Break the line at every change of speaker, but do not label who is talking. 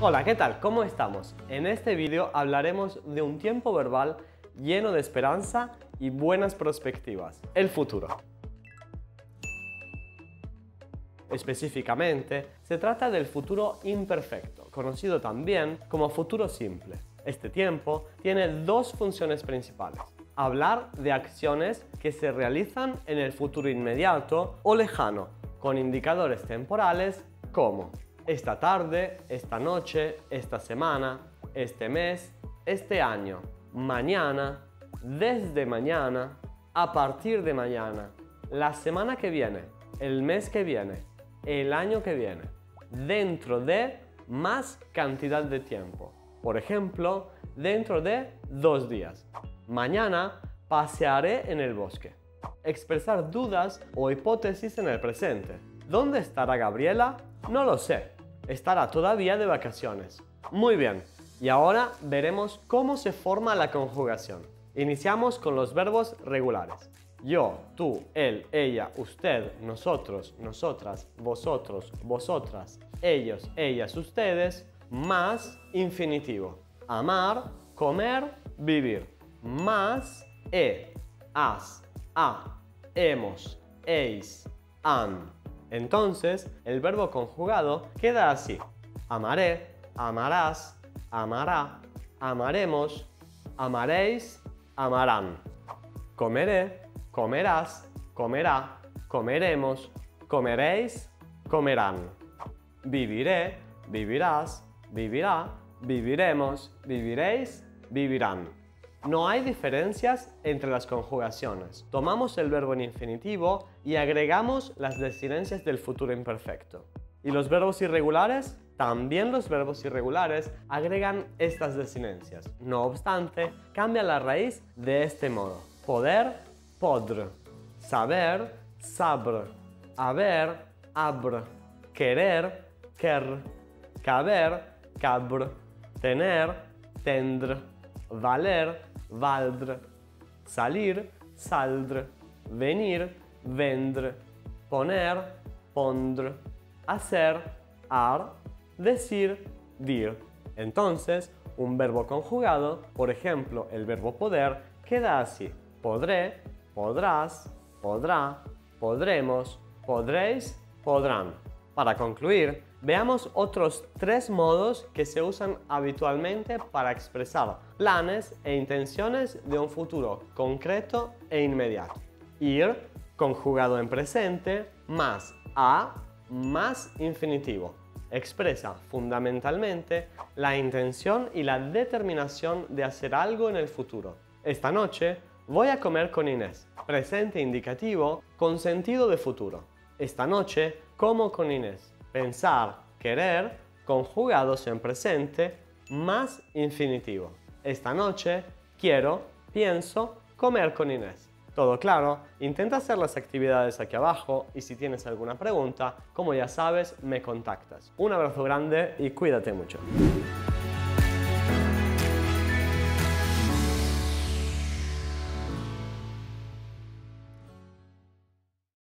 Hola, ¿qué tal? ¿Cómo estamos? En este vídeo hablaremos de un tiempo verbal lleno de esperanza y buenas perspectivas, el futuro. Específicamente, se trata del futuro imperfecto, conocido también como futuro simple. Este tiempo tiene dos funciones principales. Hablar de acciones que se realizan en el futuro inmediato o lejano, con indicadores temporales como esta tarde, esta noche, esta semana, este mes, este año, mañana, desde mañana, a partir de mañana, la semana que viene, el mes que viene, el año que viene, dentro de más cantidad de tiempo. Por ejemplo, dentro de dos días. Mañana pasearé en el bosque. Expresar dudas o hipótesis en el presente. ¿Dónde estará Gabriela? No lo sé. Estará todavía de vacaciones. Muy bien. Y ahora veremos cómo se forma la conjugación. Iniciamos con los verbos regulares. Yo, tú, él, ella, usted, nosotros, nosotras, vosotros, vosotras, ellos, ellas, ustedes, más infinitivo. Amar, comer, vivir. Más, e, as, a, hemos, eis, han. Entonces, el verbo conjugado queda así. Amaré, amarás, amará, amaremos, amaréis, amarán. Comeré, comerás, comerá, comeremos, comeréis, comerán. Viviré, vivirás, vivirá, viviremos, viviréis, vivirán. No hay diferencias entre las conjugaciones. Tomamos el verbo en infinitivo y agregamos las desinencias del futuro imperfecto. ¿Y los verbos irregulares? También los verbos irregulares agregan estas desinencias. No obstante, cambia la raíz de este modo. Poder, podr. Saber, sabr. Haber, abr. Querer, quer. Caber, cabr. Tener, tendr. Valer, valdr. Salir, saldr. Venir, vendre. Poner, pondr. Hacer, ar. Decir, dir. Entonces, un verbo conjugado, por ejemplo, el verbo poder, queda así. Podré, podrás, podrá, podremos, podréis, podrán. Para concluir, veamos otros tres modos que se usan habitualmente para expresar planes e intenciones de un futuro concreto e inmediato. Ir, conjugado en presente, más a, más infinitivo. Expresa fundamentalmente la intención y la determinación de hacer algo en el futuro. Esta noche voy a comer con Inés. Presente indicativo con sentido de futuro. Esta noche como con Inés. Pensar, querer, conjugados en presente, más infinitivo. Esta noche quiero, pienso, comer con Inés. ¿Todo claro? Intenta hacer las actividades aquí abajo y si tienes alguna pregunta, como ya sabes, me contactas. Un abrazo grande y cuídate mucho.